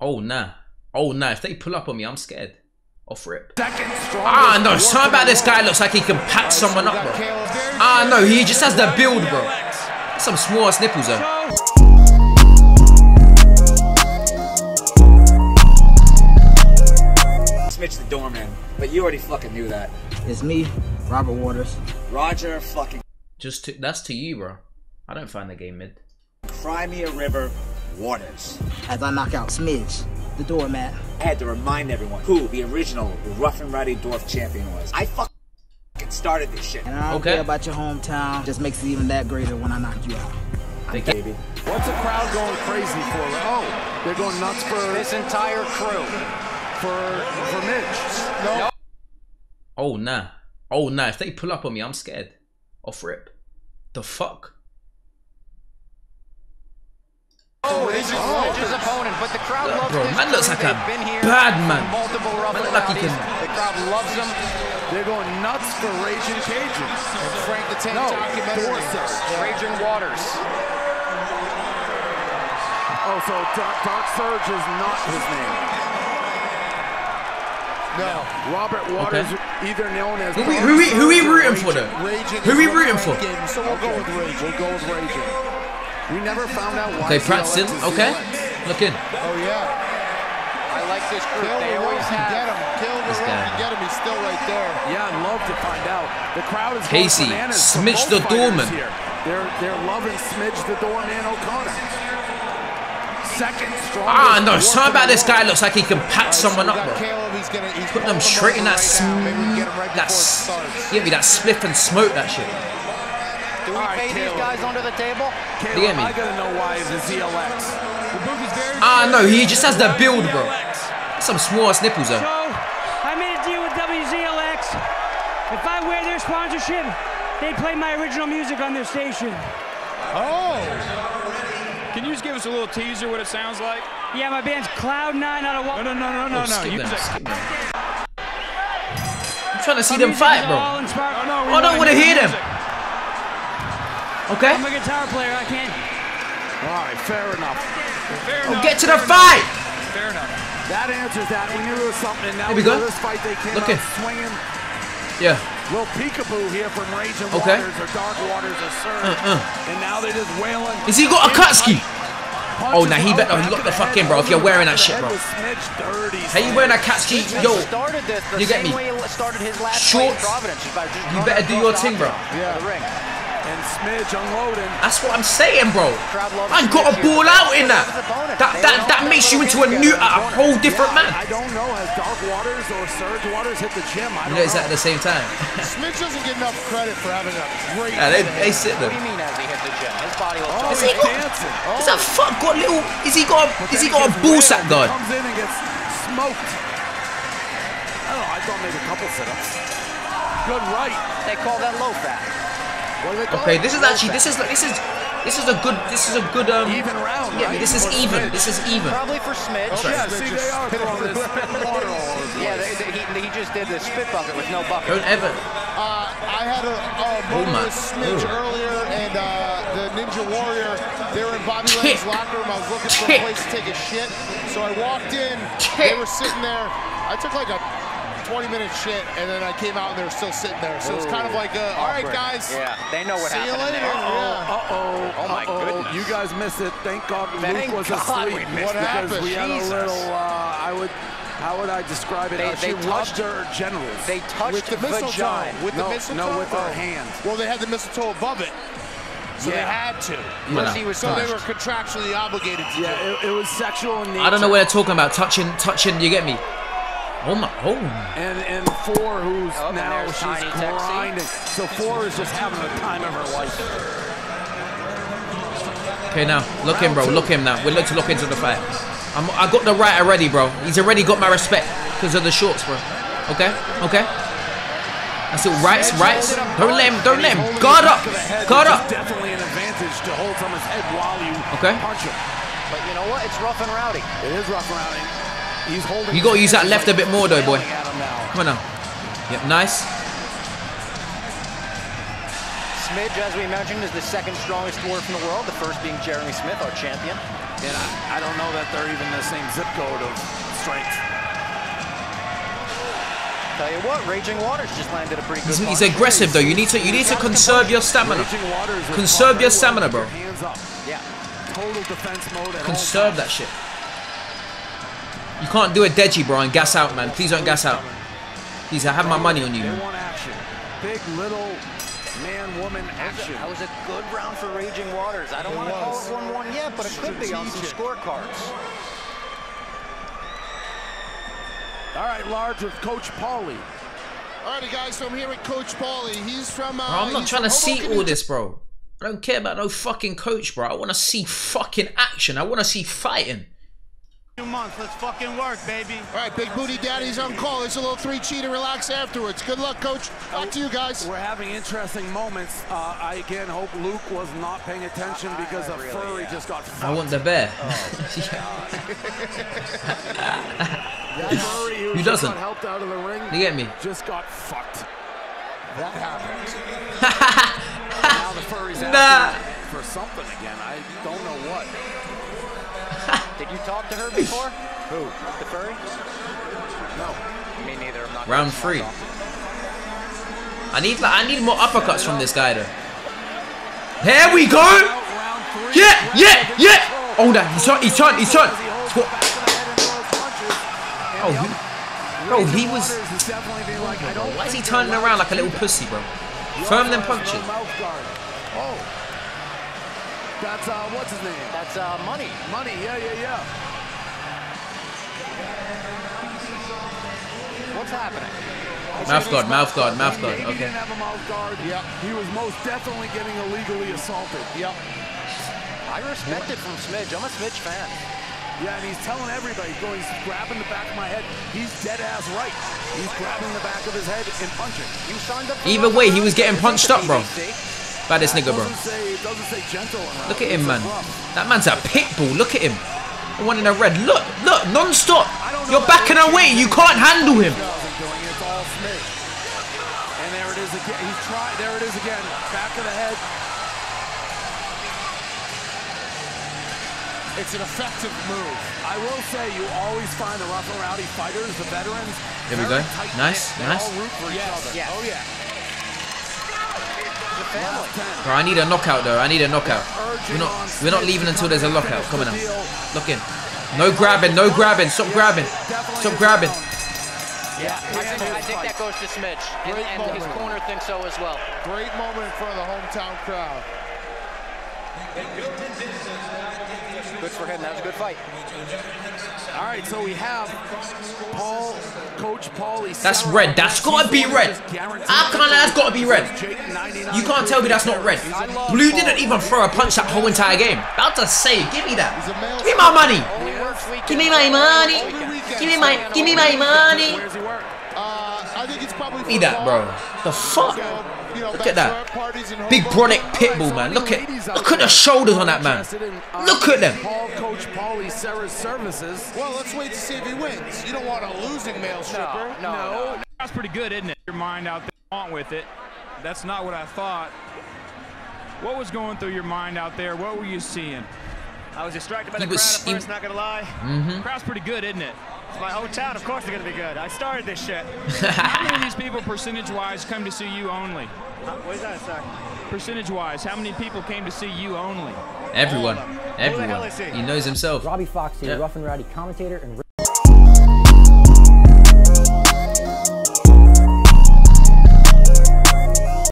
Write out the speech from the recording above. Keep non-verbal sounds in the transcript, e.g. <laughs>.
Oh nah. Oh nah. If they pull up on me, I'm scared. Off rip. Ah no, something about this guy looks like he can pack someone up, bro. Ah no, he just has the build, bro. Some small ass nipples though. Smidge the doorman, but you already fucking knew that. It's me, Robert Waters. Roger fucking Just to, that's to you, bro. I don't find the game mid. Crimea River Waters. As I knock out Smidge, the doormat. I had to remind everyone who the original Rough and Rowdy Dwarf champion was. I fucking started this shit. And I don't Okay. care about your hometown. Just makes it even that greater when I knock you out. Thank you. Baby. What's the crowd going crazy for? Oh, they're going nuts for This entire crew. for for Mitch. No. Oh nah. Oh nah. If they pull up on me, I'm scared. Off rip. The fuck? Oh, this is oh. Mitch's opponent, but the crowd loves bro, man looks like a They've been here bad man. Multiple Man look like he can- The crowd loves them. They're going nuts for Raging Cajuns. Frank the Tank No, documentary. Dorset. Raging Waters. Oh, so Dark, Dark Surge is not his name. No. Robert Waters, either known as Who we, who we, who we rooting for Raging. though? Raging Who is we rooting for? gave so we'll go with Raging. We'll go with Raging. We never found out why. Okay, CLX practicing. Okay. Look in. Oh, yeah. I like this group. Kill They the always rope and get him. Kill the This rope and get him. He's still right there. Yeah, I'd love to find out. The crowd is Casey, going bananas for Smidge the doorman. Here. They're they're loving Smidge the doorman O'Connor. Second strongest. Ah no, dwarf something about this guy looks like he can pack someone we up, bro. Caleb. He's gonna, he's Put them straight in that right now. Maybe we sm- get him right that before it s- starts. give me that spliff and smoke that shit. Do we All right, pay these guys under the table? Caleb, You get me? I gotta know why it's a ZLX. Ah no, he just has the build, bro. Some small ass nipples though. So, I made a deal with WZLX. If I wear their sponsorship, they play my original music on their station. Oh. Can you just give us a little teaser what it sounds like? Yeah, my band's Cloud9 out of No, no, no, no, no, Oh, no. skip You just- I'm trying to see them fight, bro. Oh, no, I don't wanna hear the them. Music. Okay? I'm a guitar player. I can't. All right, fair enough. Fair Oh, enough. get to the fight! Fair enough. That answers that. We knew there was something. And now Here we go. for this fight, they came Looking. out swinging. Yeah. Little peekaboo here from Raging Okay. Waters or Dark Waters or Surge. Uh-uh. And now they're just wailing. Is he got a Kutski? Punches Oh, nah, he better out lock back the of fuck in, bro, if you're wearing that shit, bro. was. Hey, you wearing a Katsuki? Yo, started this the you get same me? way he started his last Shorts. fight in Providence. just by just You better do your thing, bro. Yeah, the ring. And Smidge unloading. That's what I'm saying, bro. Crowd loves I got a ball out in that. That that that makes you into a new, a whole different man. I don't know. Has Dark Waters or Surge Waters hit the gym? I don't know, it's know. at the same time. Smidge doesn't get enough credit for having a great. Yeah, they, they sit What do you mean as he hit the gym? His body looks Oh, Is he got- dancing. Is oh. that fuck got little? Is he got? A, is he got a ball sack guard? Comes in and gets smoked. I don't know. I thought maybe a couple sit-ups. Good right. They call that low fat. What do they call Okay, this is actually this is this is this is a good this is a good um. even round. Yeah, right? this is even. This is even. Probably for Smidge. Yeah, see, they are throwing this spitting water all over the Yeah, they, they, he, he just did the spit bucket with no bucket. Don't ever. Uh, I had a, a Oh, moment my- with Smidge oh. earlier, and uh, the Ninja Warrior. They were in Bobby Kick. Lay's locker room. I was looking for Kick. a place to take a shit, so I walked in. They were sitting there. I took like a 20 minute shit, and then I came out and they were still sitting there. So it's kind of like, a, all right, guys. Yeah, they know what See you happened in later. there. Yeah. Uh-oh. Oh, my uh-oh. goodness. You guys missed it. Thank God Thank Luke was God asleep. we missed because it. we had Jesus. a little, uh, I would, how would I describe it? They- uh, she they touched touched- her genitals. They touched With the mistletoe. vagina. With no, the mistletoe. no, with her Oh. hand. Well, they had the mistletoe above it, so they had to. Well, he was So they were contractually obligated to. Yeah, it, it was sexual in nature. I don't know what they're talking about. Touching, touching. You get me? Oh my. Oh. And and four, who's Oh, now she's Tiny Texie. grinding. So four is just having the time of her life. Okay, now look him, bro. Look him now. We're looking to look into the fight. I'm, I got the right already, bro. He's already got my respect because of the shorts, bro. Okay, okay. That's it. Rights, rights. Don't let him. Don't let him. Guard up. Back of the head, Guard up. Definitely an advantage to hold someone's head while you Okay. punch him. But you know what? It's rough and rowdy. It is rough around him. He's holding. You gotta use that left a bit more though, boy. flailing at him now. Come on now. Yep, nice. Smidge, as we mentioned, is the second strongest dwarf in the world. The first being Jeremy Smith, our champion. And I, I don't know that they're even the same zip code of strength. Tell you what, Raging Waters just landed a pretty good. He's, he's aggressive though. You need to you need to conserve your stamina. Raging Waters Conserve your stamina, bro. Hands up. Yeah. Total defense mode at Conserve that shit. You can't do a deji, bro, and gas out, man. Please don't gas out. Please, I have my money on you. They man. Big, little, man, woman action. That was a good round for Raging Waters. I don't want to call it 1-1 yet, but it could be on some scorecards. All right, Large with Coach Paulie. Alrighty, guys, so I'm here with Coach Paulie. He's from. Uh, Bro, I'm not trying to see all this, bro. I don't care about no fucking coach, bro. I want to see fucking action. I want to see fighting. Two months. Let's fucking work, baby. All right, Big Booty Daddy's on call. There's a little three cheater. Relax afterwards. Good luck, Coach. Back to you guys. We're having interesting moments. Uh, I again hope Luke was not paying attention because a furry just got I want the bear. <laughs> <laughs> That furry who, Who just doesn't? got helped out of the ring You get me? just got fucked. That happened. <laughs> now the furry's Nah. asking for something again. I don't know what. Did you talk to her before? Who? The furry? No. Me neither. I'm not. Round three. I need like I need more uppercuts from this guy though. Here we go. Yeah, yeah, yeah. Oh, that he's turned, he's turned, he's turned. He holds What? the back of the head and throws punches. And Oh, he, bro, he was. Is definitely being like, I don't Why is he turning around like a little pussy, bro? Firm also them has punches. Oh. No mouth guard. Oh. That's uh, what's his name? That's uh, money. Money. Yeah, yeah, yeah. What's happening? Mouth guard, mouth guard, mouth guard. Maybe he Okay. didn't have a mouth guard. Yep. He was most definitely getting illegally assaulted. Yep. I respect it from Smidge. I'm a Smidge fan. Yeah, and he's telling everybody, he's going, he's grabbing the back of my head. He's dead ass right. He's grabbing the back of his head and punching. You signed up. Either way, he was getting punched up, bro. BBC. By this nigga, bro. Doesn't say, it doesn't say gentle. around. Look at him, man. That man's a pit bull. Look at him. The one in the red. Look, look, non-stop. I don't know You're that backing what away. You can't handle him. Charles is doing it. It's. And there it is again. He's tried. There it is again. Back of the head. It's an effective move. I will say, you always find the rough and rowdy fighters, the veterans. Here we go. Nice, nice. all root for each other. Yes. Oh yeah. The family. Bro, I need a knockout though. I need a knockout. We're not we're not leaving until there's a knockout. Come on now. Look in. No grabbing, no grabbing. Stop grabbing. Stop grabbing. Yeah, I think, I think that goes to Smidge. And, Great and his corner thinks so as well. Great moment in front of the hometown crowd. Good for him. That was a good fight. All right, so we have Paul, Coach Paulie. That's red. That's gotta be red. How come that's gotta be red? You can't tell me that's not red. Blue didn't even throw a punch that whole entire game. About to say, give me that. Give me my money. Only works weekend. Give me my money. Give me my give me my money. Where's he work? Uh, I think it's probably. Give me that, bro. The fuck? So, you know, Look at that. bachelorette parties in Big Hoboken. Bronick Pitbull, man. Look at look at the shoulders on that man. Look at them. Paul, Coach Paulie, Sarah's services. Well, let's wait to see if he wins. You don't want a losing male stripper. No, no, no. That's pretty good, isn't it? Your mind out there on with it. That's not what I thought. What was going through your mind out there? What were you seeing? I was distracted by the was- crowd at he- first, not gonna lie. Mm-hmm. Crowd's pretty good, isn't it? It's my hometown, of course they're gonna be good. I started this shit. <laughs> How many of these people, percentage-wise, come to see you only? Uh, What is that, sir? Percentage-wise, how many people came to see you only? Everyone. Everyone. is he? He knows himself. Robbie Fox here, Yeah. rough and rowdy commentator and